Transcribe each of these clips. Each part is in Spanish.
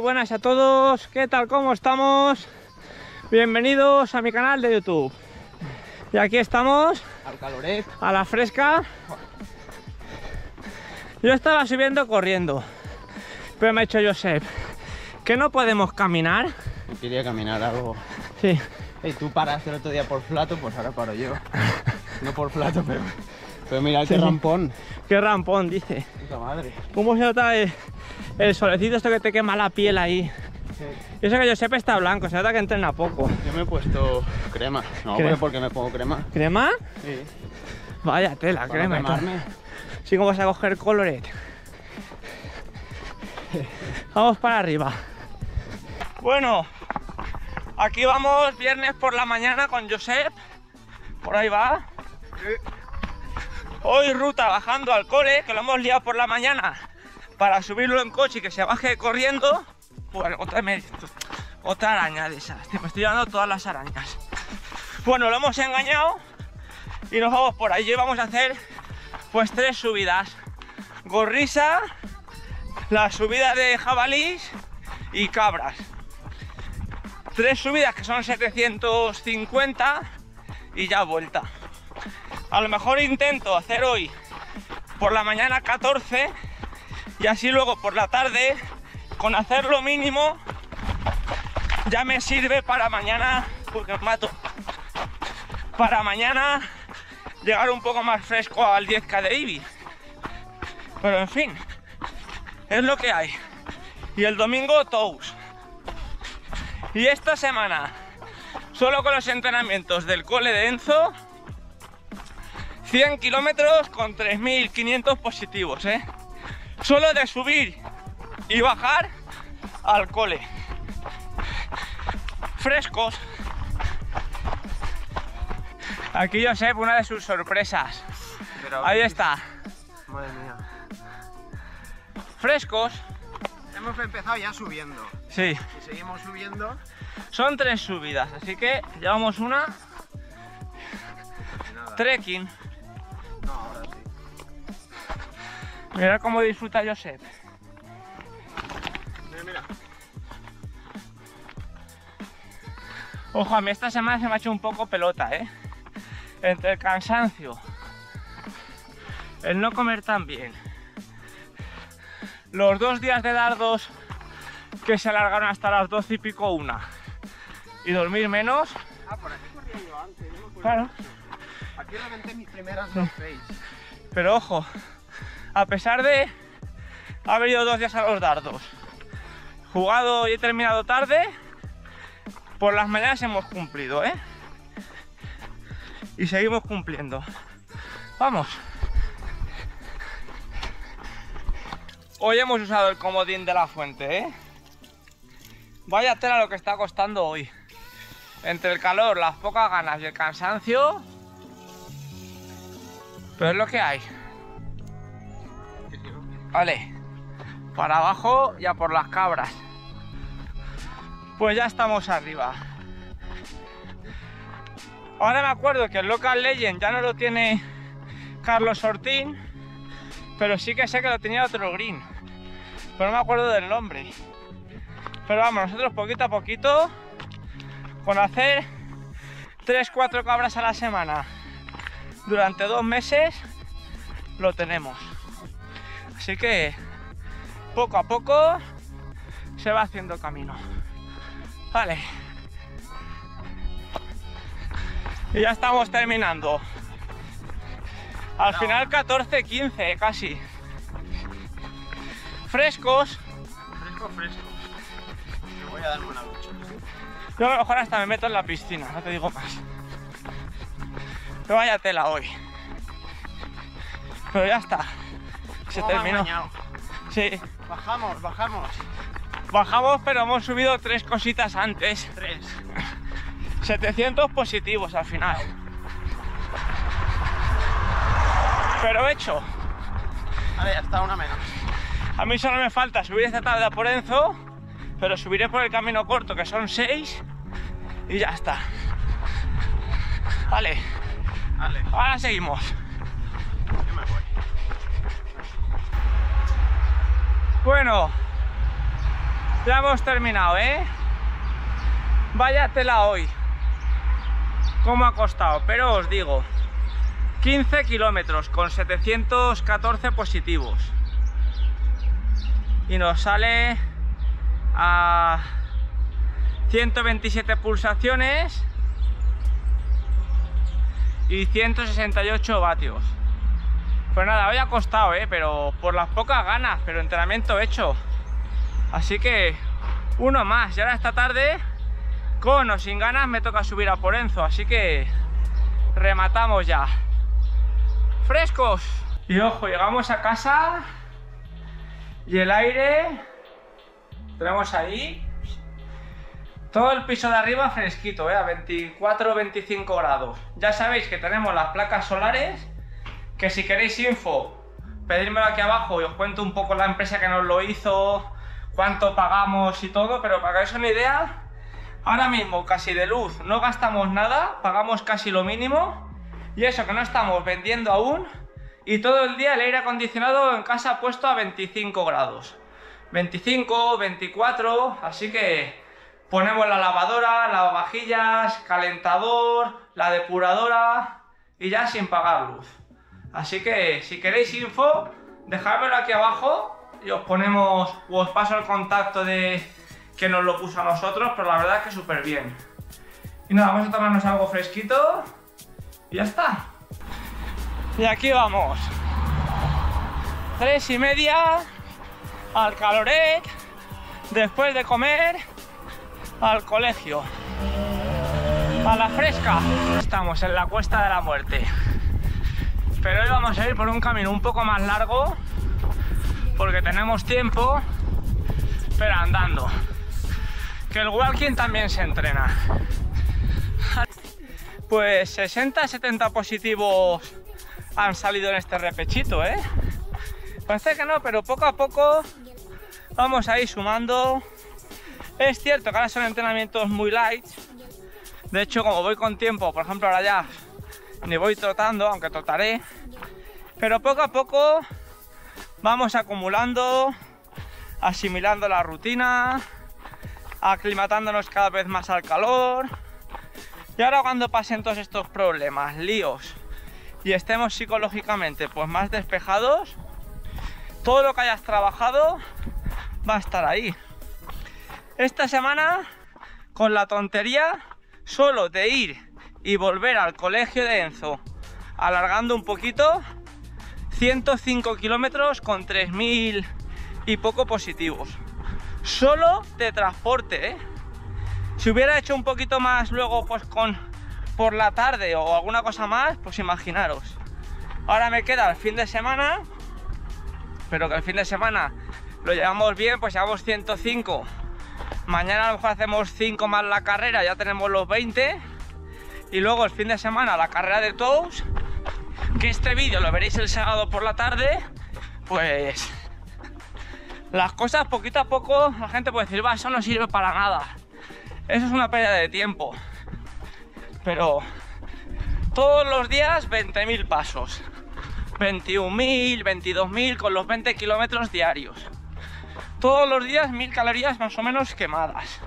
buenas a todos, ¿qué tal? ¿Cómo estamos? Bienvenidos a mi canal de YouTube. Y aquí estamos, Al caloret. a la fresca. Yo estaba subiendo corriendo, pero me ha dicho Josep que no podemos caminar. Yo quería caminar algo. Sí, Hey, tú paraste el otro día por flato, pues ahora paro yo. No por flato, pero. Pero mira qué Sí. rampón. qué rampón, dice. Puta madre. ¿Cómo se nota el, el solecito esto que te quema la piel ahí? Y eso que Josep está blanco, se nota que entrena poco. Yo me he puesto crema. No, Crema. pero ¿por qué me pongo crema? ¿Crema? Sí. Vaya tela, Para crema. Sí, como vas a coger coloret. Vamos para arriba. Bueno, aquí vamos viernes por la mañana con Josep. Por ahí va. Hoy ruta bajando al cole, que lo hemos liado por la mañana para subirlo en coche y que se baje corriendo. Bueno, otra, otra araña de esas. Me estoy llevando todas las arañas. Bueno, lo hemos engañado y nos vamos por allí. Vamos a hacer pues tres subidas. Gorrisa, la subida de jabalís y cabras. Tres subidas que son 750 y ya vuelta. A lo mejor intento hacer hoy por la mañana 14 y así luego por la tarde con hacer lo mínimo ya me sirve para mañana porque me mato para mañana llegar un poco más fresco al 10k de Ibi. Pero en fin, es lo que hay. Y el domingo Tous. Y esta semana, solo con los entrenamientos del cole de Enzo, 100 kilómetros con 3.500 positivos, ¿eh? Solo de subir y bajar al cole. Frescos. Aquí Josep, una de sus sorpresas. Pero, Ahí está. Madre mía. Frescos. Hemos empezado ya subiendo Sí. y seguimos subiendo. Son tres subidas, así que llevamos una. nada. Trekking. No, ahora sí. Mira cómo disfruta Josep. Mira, mira. Ojo, a mí esta semana se me ha hecho un poco pelota, ¿eh? Entre el cansancio, el no comer tan bien, los dos días de dardos que se alargaron hasta las 12 y pico una, y dormir menos, Ah, por aquí corría yo antes. no me acuerdo. claro. Aquí reventé mis primeras dos face. Pero ojo, a pesar de haber ido dos días a los dardos, jugado y he terminado tarde, por las mañanas hemos cumplido, ¿eh? Y seguimos cumpliendo. Vamos. Hoy hemos usado el comodín de la fuente, ¿eh? Vaya tela lo que está costando hoy. Entre el calor, las pocas ganas y el cansancio, pero es lo que hay. Vale. Para abajo y a por las cabras. Pues ya estamos arriba. Ahora me acuerdo que el Local Legend ya no lo tiene Carlos Ortín, pero sí que sé que lo tenía otro green. Pero no me acuerdo del nombre. Pero vamos, nosotros poquito a poquito, con hacer 3-4 cabras a la semana durante dos meses, lo tenemos. Así que poco a poco se va haciendo camino. Vale. Y ya estamos terminando. Al final 14, 15 casi. Frescos. Fresco, fresco. Me voy a darme una ducha. Yo a lo mejor hasta me meto en la piscina, no te digo más. Pero vaya tela hoy. Pero ya está. Se ¿Cómo me han terminó. Sí. Bajamos, bajamos. Bajamos, pero hemos subido tres cositas antes. Tres. 700 positivos al final. Pero hecho. Vale, ya está una menos. A mí solo me falta subir esta tarde a por Enzo, pero subiré por el camino corto, que son 6, y ya está. Vale, Ahora seguimos. Bueno, Ya hemos terminado, ¿eh? Vaya tela hoy. ¿Cómo ha costado? Pero os digo, 15 kilómetros con 714 positivos. Y nos sale a 127 pulsaciones y 168 vatios. Pues nada, hoy ha costado, ¿eh? pero por las pocas ganas, pero entrenamiento hecho. Así que uno más. Y ahora esta tarde, con o sin ganas, me toca subir a Porenzo. Así que rematamos ya. Frescos. Y ojo, llegamos a casa y el aire tenemos ahí todo el piso de arriba fresquito, ¿eh? a 24-25 grados. Ya sabéis que tenemos las placas solares, que si queréis info, pedírmelo aquí abajo y os cuento un poco la empresa que nos lo hizo, cuánto pagamos y todo, pero para que os una idea, ahora mismo casi de luz no gastamos nada, pagamos casi lo mínimo, y eso que no estamos vendiendo aún, y todo el día el aire acondicionado en casa puesto a 25 grados. 25, 24, así que ponemos la lavadora, lavavajillas, calentador, la depuradora y ya sin pagar luz. Así que si queréis info, dejádmelo aquí abajo y os ponemos, o os paso el contacto de que nos lo puso a nosotros, pero la verdad que súper bien. Y nada, vamos a tomarnos algo fresquito y ya está. Y aquí vamos. Tres y media al calorec, después de comer, al colegio. A la fresca. Estamos en la cuesta de la muerte. Pero hoy vamos a ir por un camino un poco más largo porque tenemos tiempo, pero andando. Que el walking también se entrena. Pues 60-70 positivos han salido en este repechito, ¿eh? Parece que no, pero poco a poco vamos a ir sumando. Es cierto que ahora son entrenamientos muy light. De hecho, como voy con tiempo, por ejemplo, ahora ya ni voy trotando, aunque trotaré. Pero poco a poco vamos acumulando, asimilando la rutina, aclimatándonos cada vez más al calor. Y ahora cuando pasen todos estos problemas, líos, y estemos psicológicamente pues más despejados, todo lo que hayas trabajado va a estar ahí. Esta semana, con la tontería solo de ir y volver al colegio de Enzo, alargando un poquito, 105 kilómetros con 3.000 y poco positivos. Solo de transporte, ¿eh? Si hubiera hecho un poquito más luego pues con por la tarde o alguna cosa más, pues imaginaros. Ahora me queda el fin de semana, pero que el fin de semana lo llevamos bien, pues llevamos 105. Mañana a lo mejor hacemos 5 más la carrera, ya tenemos los 20. Y luego el fin de semana la carrera de todos, que este vídeo lo veréis el sábado por la tarde, pues las cosas poquito a poco la gente puede decir, va, eso no sirve para nada. Eso es una pérdida de tiempo. Pero todos los días 20.000 pasos. 21.000, 22.000 con los 20 kilómetros diarios. Todos los días 1.000 calorías más o menos quemadas.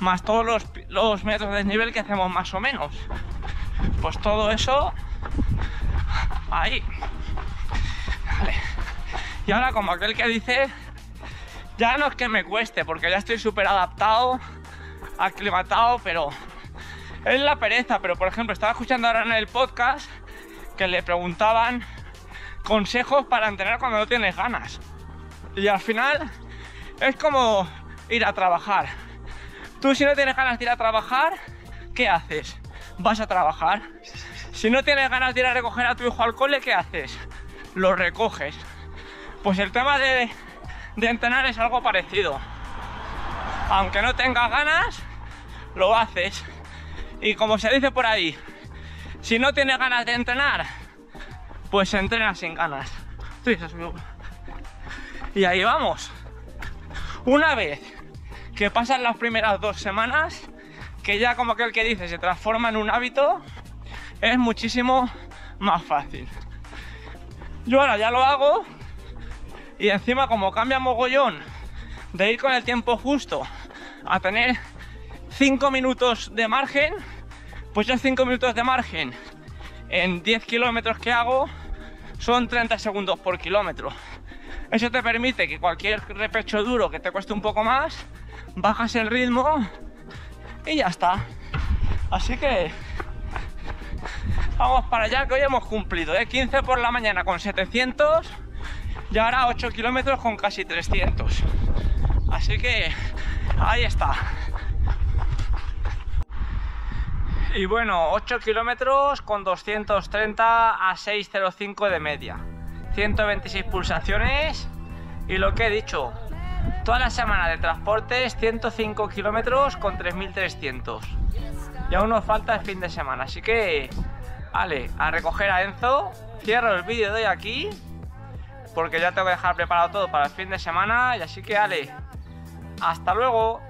Más todos los, metros de desnivel que hacemos más o menos. Pues todo eso ahí. Y ahora como aquel que dice, ya no es que me cueste, porque ya estoy súper adaptado, aclimatado, pero es la pereza. Pero por ejemplo, estaba escuchando ahora en el podcast que le preguntaban consejos para entrenar cuando no tienes ganas. Y al final es como ir a trabajar. Tú si no tienes ganas de ir a trabajar, ¿qué haces? Vas a trabajar. Si no tienes ganas de ir a recoger a tu hijo al cole, ¿qué haces? Lo recoges. Pues el tema de, entrenar es algo parecido. Aunque no tengas ganas, lo haces. Y como se dice por ahí, si no tienes ganas de entrenar, pues entrena sin ganas. Y ahí vamos. Una vez que pasan las primeras dos semanas, que ya como aquel que dice se transforma en un hábito, es muchísimo más fácil. Yo ahora ya lo hago y encima como cambia mogollón de ir con el tiempo justo a tener 5 minutos de margen, pues ya 5 minutos de margen en 10 kilómetros que hago son 30 segundos por kilómetro. Eso te permite que cualquier repecho duro que te cueste un poco más, bajas el ritmo y ya está. Así que vamos para allá que hoy hemos cumplido. ¿eh? 15 por la mañana con 700 y ahora 8 kilómetros con casi 300. Así que ahí está. Y bueno, 8 kilómetros con 230 a 605 de media. 126 pulsaciones y lo que he dicho, toda la semana de transportes 105 kilómetros con 3300. Y aún nos falta el fin de semana, así que, vale, a recoger a Enzo. Cierro el vídeo de hoy aquí, porque ya tengo que dejar preparado todo para el fin de semana. Y así que, vale, hasta luego.